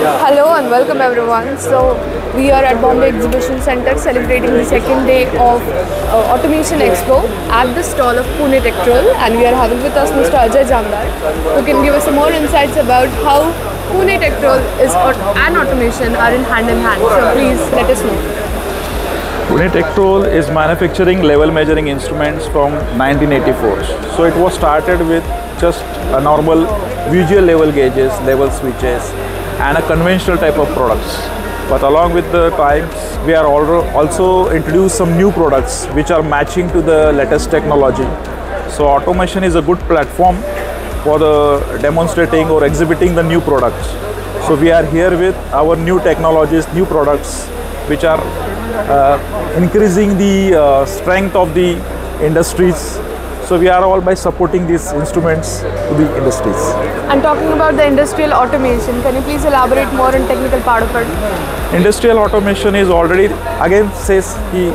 Hello and welcome everyone. So we are at Bombay Exhibition Center celebrating the second day of uh, Automation Expo at the stall of Pune Techtrol and we are having with us Mr. Ajay Jamdar who can give us some more insights about how Pune Techtrol is and automation are in hand in hand. So please let us know. Pune Tectrol is manufacturing level measuring instruments from 1984. So it was started with just a normal visual level gauges, level switches and a conventional type of products. But along with the times, we are also introduced some new products which are matching to the latest technology. So automation is a good platform for the demonstrating or exhibiting the new products. So we are here with our new technologies, new products which are uh, increasing the uh, strength of the industries so we are all by supporting these instruments to the industries. And talking about the industrial automation, can you please elaborate more on technical part of it? Industrial automation is already, again says he,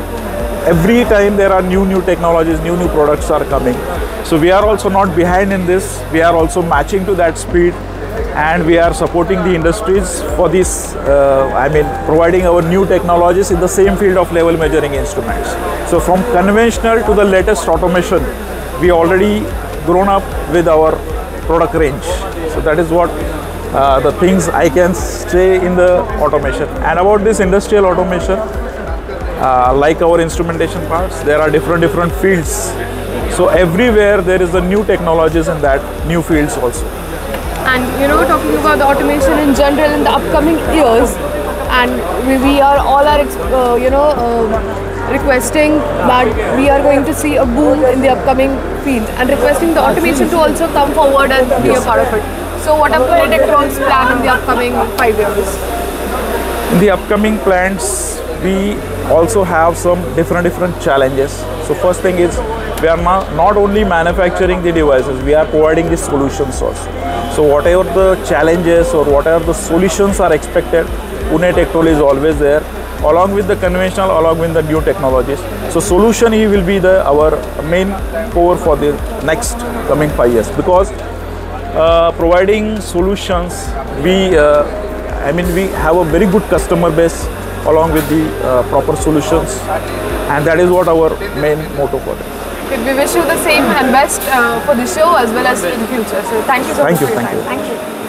every time there are new new technologies, new new products are coming. So we are also not behind in this. We are also matching to that speed and we are supporting the industries for this, uh, I mean, providing our new technologies in the same field of level measuring instruments. So from conventional to the latest automation, we already grown up with our product range. So that is what uh, the things I can say in the automation. And about this industrial automation, uh, like our instrumentation parts, there are different different fields. So everywhere there is a new technologies in that new fields also. And you know, talking about the automation in general in the upcoming years, and we, we are all are uh, you know. Requesting that we are going to see a boom in the upcoming field and requesting the automation to also come forward and be a part of it. So what are Pune Techtrol's plan in the upcoming five years? In the upcoming plans, we also have some different different challenges. So first thing is we are not only manufacturing the devices, we are providing the solutions also. So whatever the challenges or whatever the solutions are expected, Pune Techtrol is always there along with the conventional, along with the new technologies. So solution E will be the our main core for the next coming five years because uh, providing solutions, we, uh, I mean, we have a very good customer base along with the uh, proper solutions, and that is what our main motto for it. We wish you the same and best uh, for the show as well as in the future. So thank you so thank much you, for your thank time. You. Thank you.